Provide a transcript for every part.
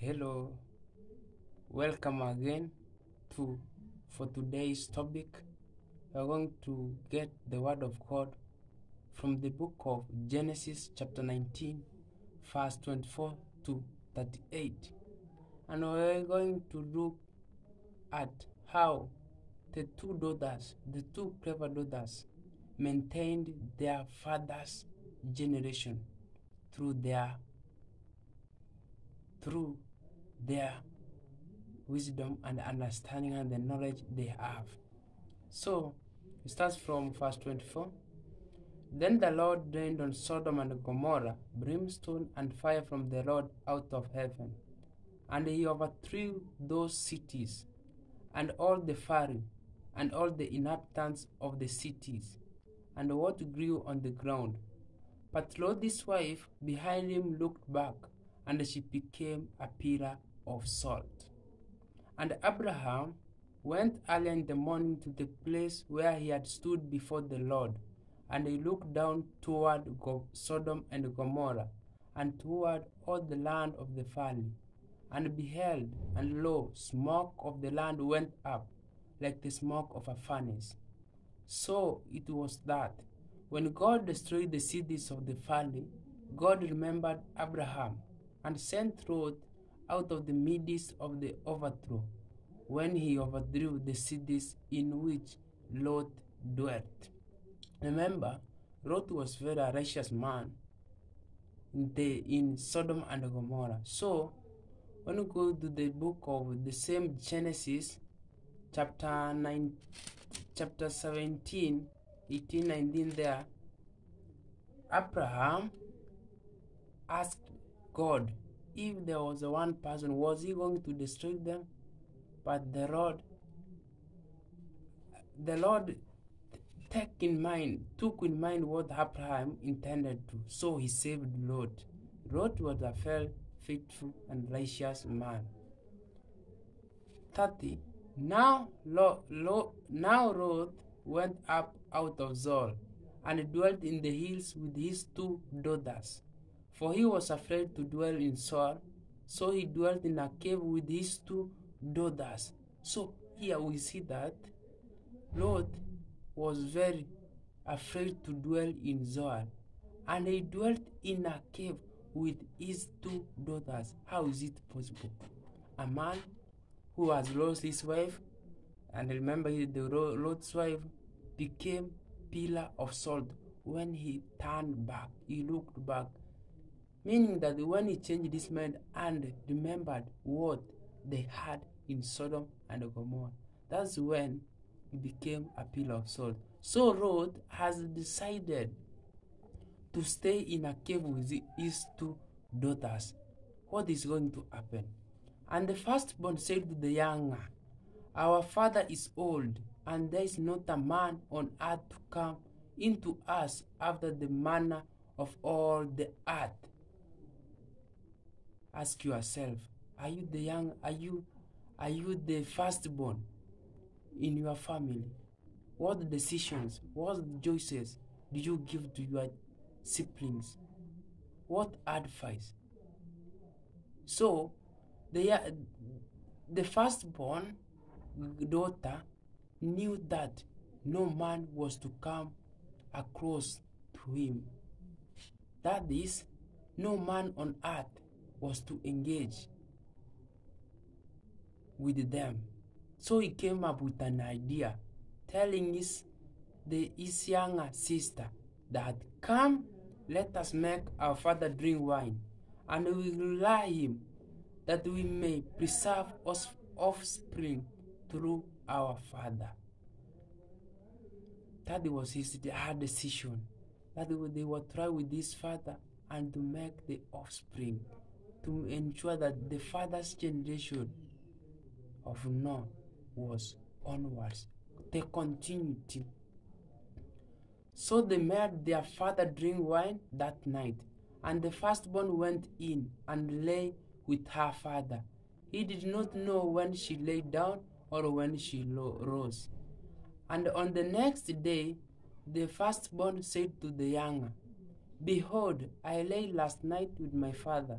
Hello, welcome again to for today's topic. We are going to get the word of God from the book of Genesis, chapter 19, verse 24 to 38. And we're going to look at how the two daughters, the two clever daughters, maintained their father's generation through their through their wisdom and understanding and the knowledge they have. So it starts from verse 24. Then the Lord rained on Sodom and Gomorrah brimstone and fire from the Lord out of heaven. And he overthrew those cities, and all the Pharaoh, and all the inhabitants of the cities, and what grew on the ground. But Lot's wife behind him looked back, and she became a pillar of salt. And Abraham went early in the morning to the place where he had stood before the Lord, and he looked down toward Sodom and Gomorrah, and toward all the land of the valley, and beheld, and lo, smoke of the land went up, like the smoke of a furnace. So it was that, when God destroyed the cities of the valley, God remembered Abraham, and sent Lot out of the midst of the overthrow, when he overthrew the cities in which Lot dwelt. Remember, Lot was very righteous man in, the, in Sodom and Gomorrah. So, when we go to the book of the same Genesis, chapter 9, chapter 17, 18, 19 there, Abraham asked God if there was one person, was he going to destroy them? But the Lord, the Lord take in mind, took in mind what Abraham intended to. So he saved Lot. Lot was a fair, faithful, and righteous man. 30. Now, Lot, now Lot went up out of Zoar and dwelt in the hills with his two daughters. For he was afraid to dwell in Seir, so he dwelt in a cave with his two daughters. So here we see that Lot was very afraid to dwell in Zoar, and he dwelt in a cave with his two daughters. How is it possible? A man who has lost his wife, and remember the Lot's wife became pillar of salt when he turned back. He looked back, meaning that when he changed his mind and remembered what they had in Sodom and Gomorrah, that's when he became a pillar of salt. So Lot has decided to stay in a cave with his two daughters. What is going to happen? And the firstborn said to the younger, Our father is old, and there is not a man on earth to come into us after the manner of all the earth. Ask yourself, are you the young are you are you the firstborn in your family? What decisions, what choices do you give to your siblings? What advice? So the the firstborn daughter knew that no man was to come across to him. That is, no man on earth was to engage with them. So he came up with an idea, telling his, the, his younger sister that, Come, let us make our father drink wine, and we will lie him, that we may preserve us offspring through our father. That was his hard decision. That they would try with his father and to make the offspring, to ensure that the father's generation of Noah was onwards, the continuity. So they made their father drink wine that night, and the firstborn went in and lay with her father. He did not know when she lay down or when she rose. And on the next day, the firstborn said to the younger, Behold, I lay last night with my father.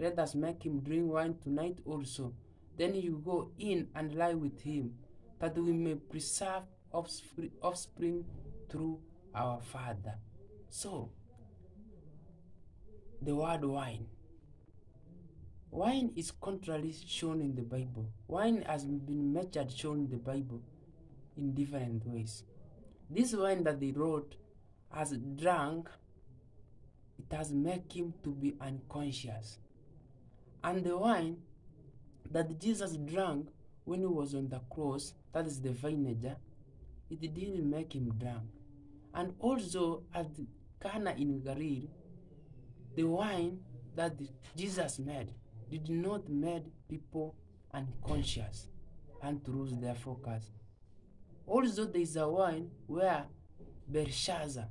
Let us make him drink wine tonight also. Then you go in and lie with him, that we may preserve offspring, through our father. So, the word wine. Wine is contrarily shown in the Bible. Wine has been measured shown in the Bible in different ways. This wine that they wrote has drunk, it has made him to be unconscious. And the wine that Jesus drank when he was on the cross, that is the vinegar, it didn't make him drunk. And also at Cana in Galilee, the wine that Jesus made did not make people unconscious and to lose their focus. Also, there is a wine where Belshazzar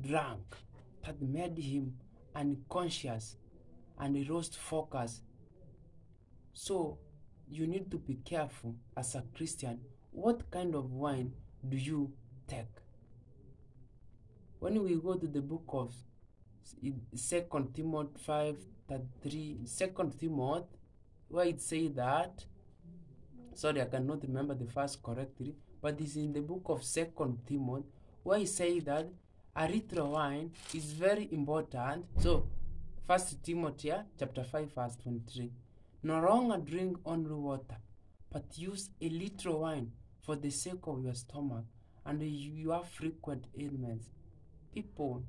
drank that made him unconscious and he lost focus. So, you need to be careful as a Christian. What kind of wine do you take? When we go to the book of Second Timothy 5 3, Second Timothy, where it says that, sorry, I cannot remember the first correctly, but it's in the book of Second Timothy, where it says that erythro wine is very important. So, First Timothy chapter 5, verse 23. No longer drink only water, but use a little wine for the sake of your stomach and your frequent ailments. People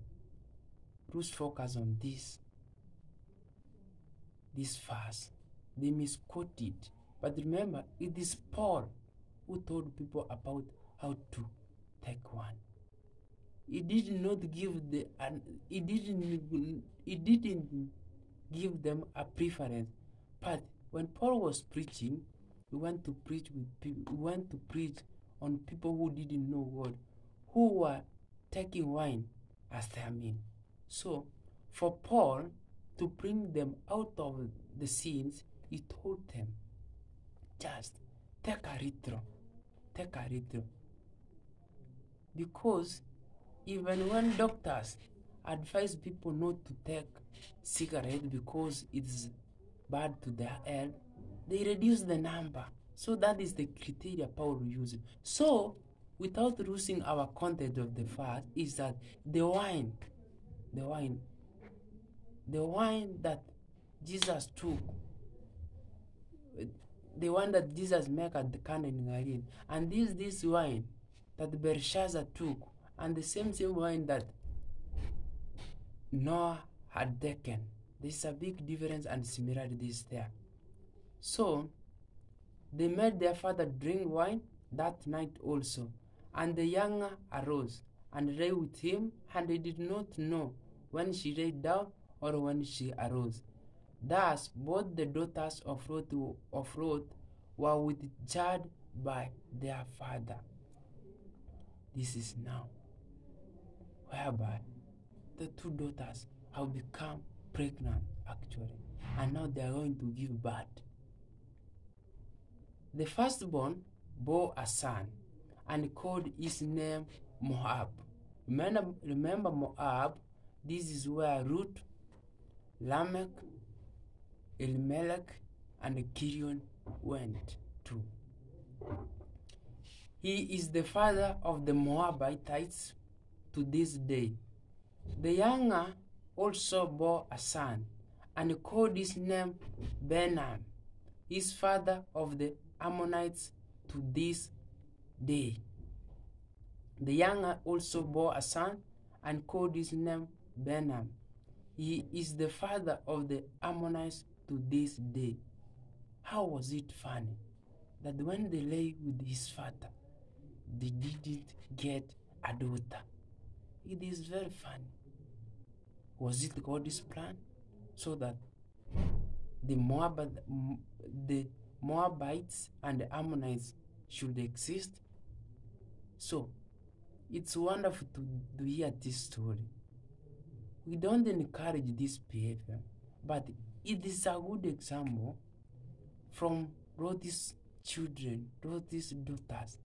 lose focus on this. This verse, they misquote it. But remember, it is Paul who told people about how to take one. He did not give the, and he didn't, he didn't give them a preference. But when Paul was preaching, he went to preach with people. He went to preach on people who didn't know God, who were taking wine as their mean. So, for Paul to bring them out of the sins, he told them, just take erythro, take erythro. Because even when doctors advise people not to take cigarette because it's bad to their health, they reduce the number. So that is the criteria Paul used. So, without losing our content of the fact, is that the wine, the wine, the wine that Jesus took, the one that Jesus made at the Cana in Galilee, and this this wine that Belshazzar took, and the same same wine that Noah had taken. There's a big difference and similarities there. So they made their father drink wine that night also, and the younger arose and lay with him, and they did not know when she lay down or when she arose. Thus both the daughters of Ruth, of Lot were with child by their father. This is now whereby the two daughters have become pregnant actually, and now they are going to give birth. The firstborn bore a son and called his name Moab. Remember, remember Moab, this is where Ruth, Lamech, Elimelech, and Gideon went to. He is the father of the Moabites to this day. The younger also bore a son and called his name Ben-Ammi, his father of the Ammonites to this day. The younger also bore a son and called his name Ben-Ammi. He is the father of the Ammonites to this day. How was it funny that when they lay with his father, they didn't get a daughter? It is very funny. Was it God's plan so that the Moab, the Moabites and the Ammonites should exist? So, it's wonderful to, to hear this story. We don't encourage this behavior, but it is a good example from Lot's children, Lot's daughters,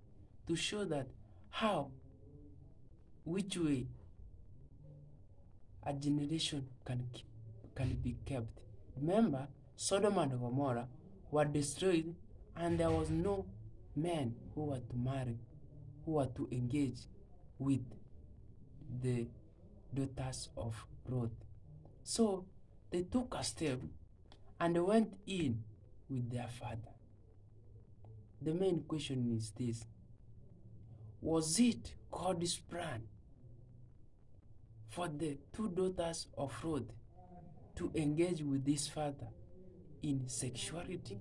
to show that how, which way a generation can can be kept. Remember, Sodom and Gomorrah were destroyed, and there was no men who were to marry, who were to engage with the daughters of Lot. So they took a step and they went in with their father. The main question is this Was it God's plan for the two daughters of Lot to engage with this father in sexuality?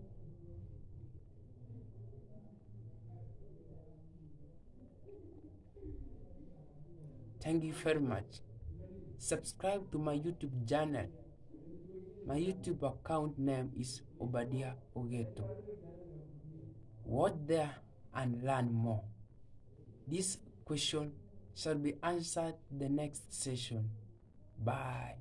Thank you very much. Subscribe to my YouTube channel. My YouTube account name is Obadia Ogeto. Watch there and learn more. This question shall be answered the next session. Bye.